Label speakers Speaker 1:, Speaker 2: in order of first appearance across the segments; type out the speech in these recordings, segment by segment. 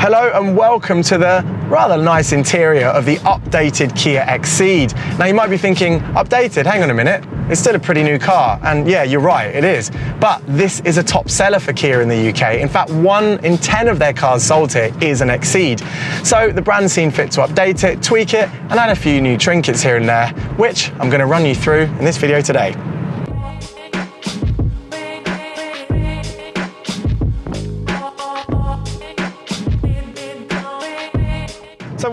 Speaker 1: Hello and welcome to the rather nice interior of the updated Kia XCeed. Now you might be thinking, updated, hang on a minute, it's still a pretty new car. And yeah, you're right, it is. But this is a top seller for Kia in the UK. In fact, one in 10 of their cars sold here is an XCeed. So the brand seemed fit to update it, tweak it, and add a few new trinkets here and there, which I'm gonna run you through in this video today.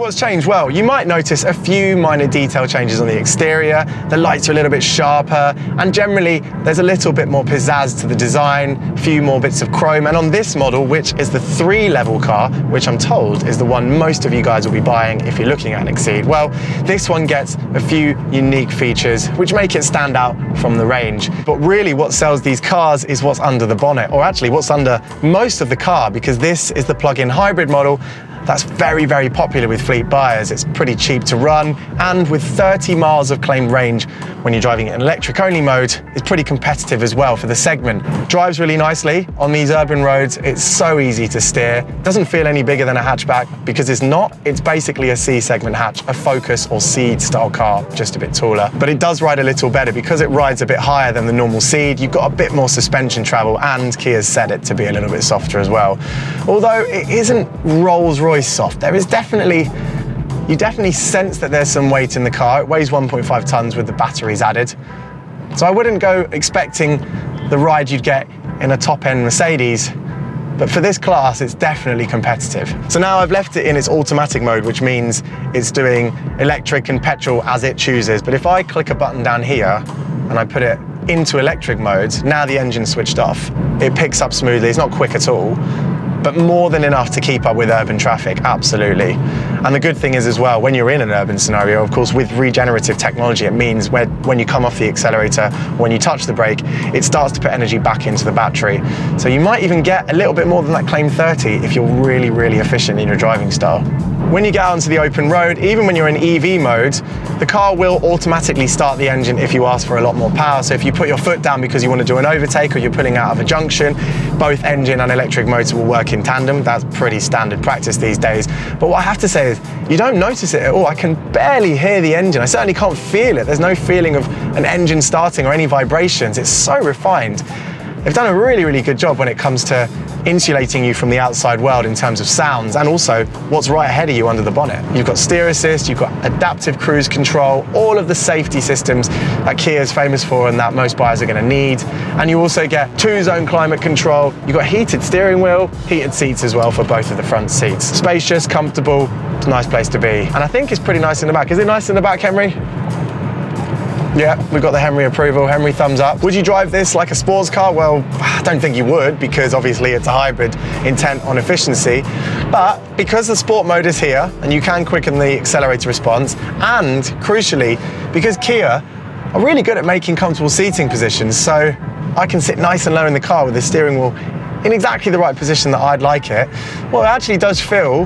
Speaker 1: What's changed? Well, you might notice a few minor detail changes on the exterior. The lights are a little bit sharper, and generally there's a little bit more pizzazz to the design, a few more bits of chrome. And on this model, which is the three level car, which I'm told is the one most of you guys will be buying if you're looking at an XCeed, well, this one gets a few unique features which make it stand out from the range. But really what sells these cars is what's under the bonnet, or actually what's under most of the car, because this is the plug-in hybrid model that's very, very popular with fleet buyers. It's pretty cheap to run, and with 30 miles of claimed range when you're driving it in electric only mode, it's pretty competitive as well for the segment. Drives really nicely on these urban roads. It's so easy to steer. Doesn't feel any bigger than a hatchback because it's not. It's basically a C segment hatch, a Focus or Ceed style car, just a bit taller. But it does ride a little better because it rides a bit higher than the normal Ceed. You've got a bit more suspension travel and Kia's set it to be a little bit softer as well. Although it isn't Rolls-Royce soft. There is definitely, you definitely sense that there's some weight in the car. It weighs 1.5 tons with the batteries added. So I wouldn't go expecting the ride you'd get in a top-end Mercedes, but for this class, it's definitely competitive. So now I've left it in its automatic mode, which means it's doing electric and petrol as it chooses. But if I click a button down here and I put it into electric mode, now the engine's switched off. It picks up smoothly, it's not quick at all, but more than enough to keep up with urban traffic, absolutely. And the good thing is as well, when you're in an urban scenario, of course, with regenerative technology, it means when, when you come off the accelerator, when you touch the brake, it starts to put energy back into the battery. So you might even get a little bit more than that claim 30 if you're really, really efficient in your driving style. When you get out onto the open road, even when you're in EV mode, the car will automatically start the engine if you ask for a lot more power. So if you put your foot down because you want to do an overtake or you're pulling out of a junction, both engine and electric motor will work in tandem. That's pretty standard practice these days. But what I have to say is, you don't notice it at all. I can barely hear the engine. I certainly can't feel it. There's no feeling of an engine starting or any vibrations. It's so refined. They've done a really, really good job when it comes to insulating you from the outside world in terms of sounds and also what's right ahead of you under the bonnet. You've got steer assist, you've got adaptive cruise control, all of the safety systems that Kia is famous for and that most buyers are going to need. And you also get two zone climate control. You've got heated steering wheel, heated seats as well for both of the front seats. Spacious, comfortable, it's a nice place to be. And I think it's pretty nice in the back. Is it nice in the back, Henry? Yeah, we've got the Henry approval, Henry thumbs up. Would you drive this like a sports car? Well, I don't think you would because obviously it's a hybrid intent on efficiency. But because the sport mode is here and you can quicken the accelerator response and crucially, because Kia are really good at making comfortable seating positions. So I can sit nice and low in the car with the steering wheel in exactly the right position that I'd like it. Well, it actually does feel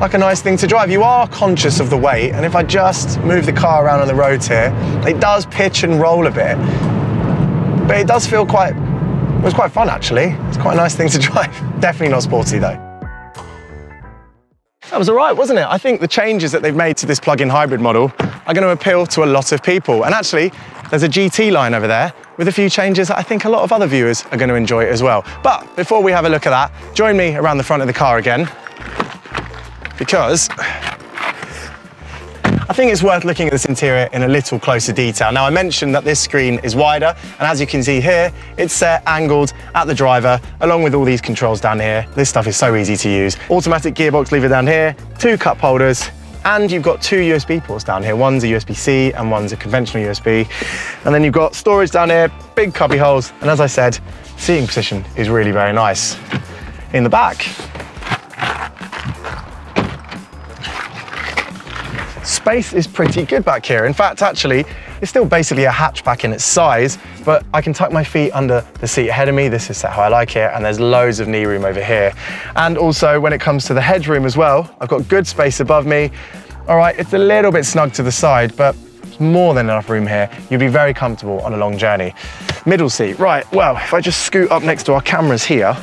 Speaker 1: like a nice thing to drive. You are conscious of the weight, and if I just move the car around on the roads here, it does pitch and roll a bit, but it does feel quite, it was quite fun actually. It's quite a nice thing to drive. Definitely not sporty though. That was all right, wasn't it? I think the changes that they've made to this plug-in hybrid model are going to appeal to a lot of people. And actually, there's a GT line over there with a few changes that I think a lot of other viewers are going to enjoy as well. But before we have a look at that, join me around the front of the car again because I think it's worth looking at this interior in a little closer detail. Now I mentioned that this screen is wider and as you can see here, it's set angled at the driver along with all these controls down here. This stuff is so easy to use. Automatic gearbox lever down here, two cup holders, and you've got two USB ports down here. One's a USB-C and one's a conventional USB. And then you've got storage down here, big cubby holes, and as I said, seating position is really very nice. In the back, space is pretty good back here. In fact, actually, it's still basically a hatchback in its size, but I can tuck my feet under the seat ahead of me. This is how I like it, and there's loads of knee room over here. And also, when it comes to the headroom as well, I've got good space above me. All right, it's a little bit snug to the side, but more than enough room here. You'll be very comfortable on a long journey. Middle seat, right, well, if I just scoot up next to our cameras here,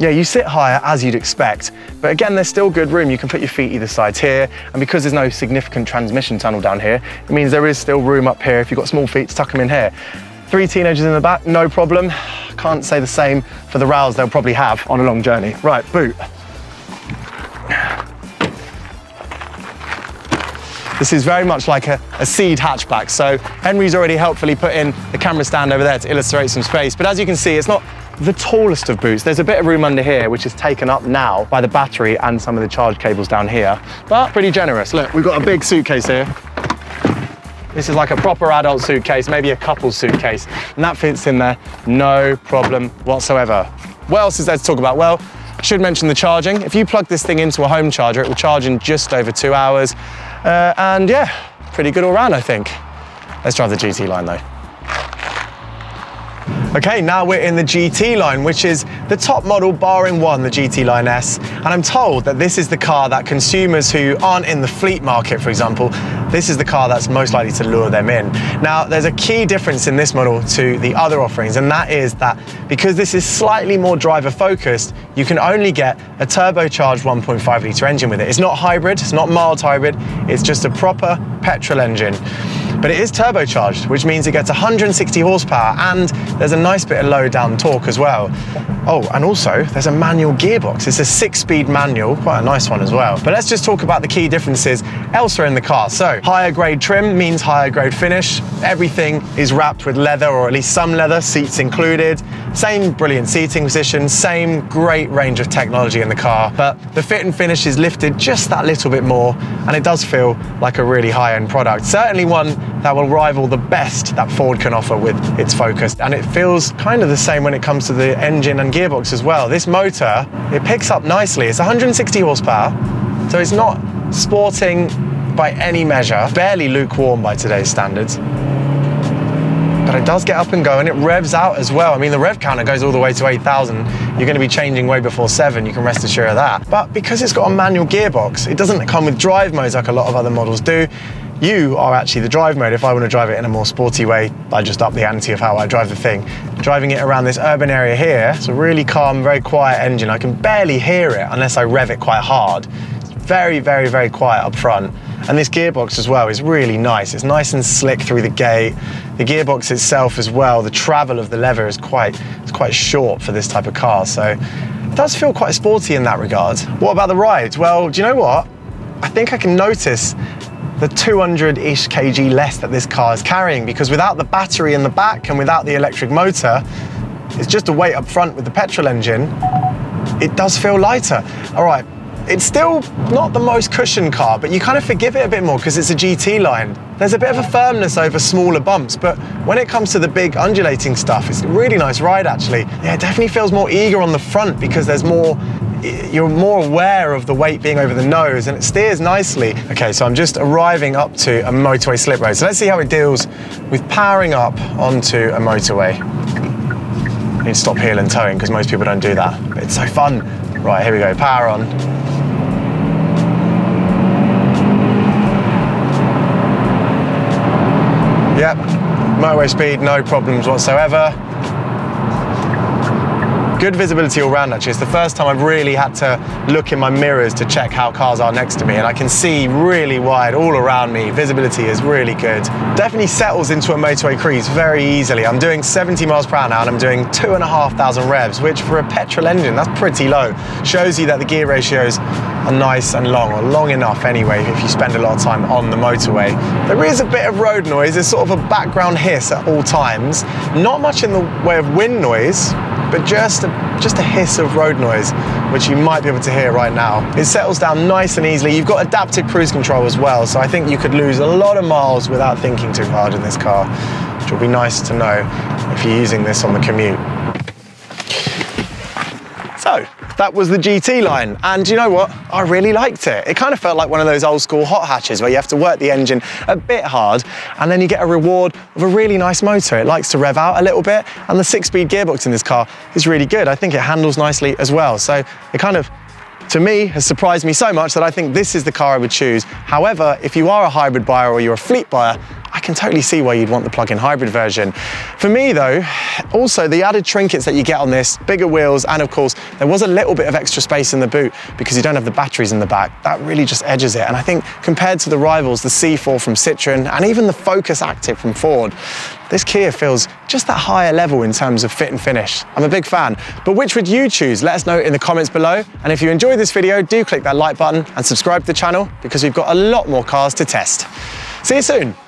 Speaker 1: Yeah, you sit higher as you'd expect, but again, there's still good room. You can put your feet either side here, and because there's no significant transmission tunnel down here, it means there is still room up here if you've got small feet tuck them in here. Three teenagers in the back, no problem. Can't say the same for the rows they'll probably have on a long journey. Right, boot. This is very much like a, a, Ceed hatchback. So Henry's already helpfully put in the camera stand over there to illustrate some space. But as you can see, it's not the tallest of boots. There's a bit of room under here, which is taken up now by the battery and some of the charge cables down here, but pretty generous. Look, we've got a big suitcase here. This is like a proper adult suitcase, maybe a couple suitcase, and that fits in there, no problem whatsoever. What else is there to talk about? Well, I should mention the charging. If you plug this thing into a home charger, it will charge in just over two hours. Uh, and yeah, pretty good all round, I think. Let's drive the GT line though. Okay, now we're in the GT line, which is the top model barring one, the GT Line S. And I'm told that this is the car that consumers who aren't in the fleet market, for example, this is the car that's most likely to lure them in. Now, there's a key difference in this model to the other offerings, and that is that because this is slightly more driver focused, you can only get a turbocharged 1.5 litre engine with it. It's not hybrid, it's not mild hybrid, it's just a proper petrol engine. But it is turbocharged, which means it gets 160 horsepower and there's a nice bit of low down torque as well. Oh, and also there's a manual gearbox. It's a six speed manual, quite a nice one as well. But let's just talk about the key differences elsewhere in the car. So higher grade trim means higher grade finish. Everything is wrapped with leather or at least some leather, seats included. Same brilliant seating position, same great range of technology in the car. But the fit and finish is lifted just that little bit more and it does feel like a really high end product. Certainly one that will rival the best that Ford can offer with its Focus. And it feels kind of the same when it comes to the engine and gearbox as well. This motor, it picks up nicely. It's 160 horsepower, so it's not sporting by any measure, barely lukewarm by today's standards but it does get up and go and it revs out as well. I mean, the rev counter goes all the way to 8,000. You're going to be changing way before seven, you can rest assured of that. But because it's got a manual gearbox, it doesn't come with drive modes like a lot of other models do you are actually the drive mode. If I want to drive it in a more sporty way, I just up the ante of how I drive the thing. Driving it around this urban area here, it's a really calm, very quiet engine. I can barely hear it unless I rev it quite hard. It's very, very, very quiet up front. And this gearbox as well is really nice. It's nice and slick through the gate. The gearbox itself as well, the travel of the lever is quite, it's quite short for this type of car. So it does feel quite sporty in that regard. What about the ride? Well, do you know what? I think I can notice the 200-ish kg less that this car is carrying because without the battery in the back and without the electric motor, it's just a weight up front with the petrol engine, it does feel lighter. All right, it's still not the most cushioned car, but you kind of forgive it a bit more because it's a GT line. There's a bit of a firmness over smaller bumps, but when it comes to the big undulating stuff, it's a really nice ride actually. Yeah, it definitely feels more eager on the front because there's more you're more aware of the weight being over the nose and it steers nicely. Okay, so I'm just arriving up to a motorway slip road. So let's see how it deals with powering up onto a motorway. I need to stop heel and toeing because most people don't do that. But it's so fun. Right, here we go, power on. Yep, motorway speed, no problems whatsoever good visibility all around actually. It's the first time I've really had to look in my mirrors to check how cars are next to me and I can see really wide all around me. Visibility is really good. Definitely settles into a motorway cruise very easily. I'm doing 70 miles per hour now and I'm doing two and a half thousand revs, which for a petrol engine, that's pretty low. Shows you that the gear ratios are nice and long, or long enough anyway if you spend a lot of time on the motorway. There is a bit of road noise, there's sort of a background hiss at all times. Not much in the way of wind noise, but just a, just a hiss of road noise, which you might be able to hear right now. It settles down nice and easily. You've got adaptive cruise control as well, so I think you could lose a lot of miles without thinking too hard in this car, which will be nice to know if you're using this on the commute. So, that was the GT line. And you know what? I really liked it. It kind of felt like one of those old school hot hatches where you have to work the engine a bit hard and then you get a reward of a really nice motor. It likes to rev out a little bit and the six speed gearbox in this car is really good. I think it handles nicely as well. So it kind of to me has surprised me so much that I think this is the car I would choose. However, if you are a hybrid buyer or you're a fleet buyer, can totally see why you'd want the plug-in hybrid version. For me though, also the added trinkets that you get on this, bigger wheels, and of course, there was a little bit of extra space in the boot because you don't have the batteries in the back. That really just edges it. And I think compared to the rivals, the C4 from Citroen, and even the Focus Active from Ford, this Kia feels just that higher level in terms of fit and finish. I'm a big fan, but which would you choose? Let us know in the comments below. And if you enjoyed this video, do click that like button and subscribe to the channel because we've got a lot more cars to test. See you soon.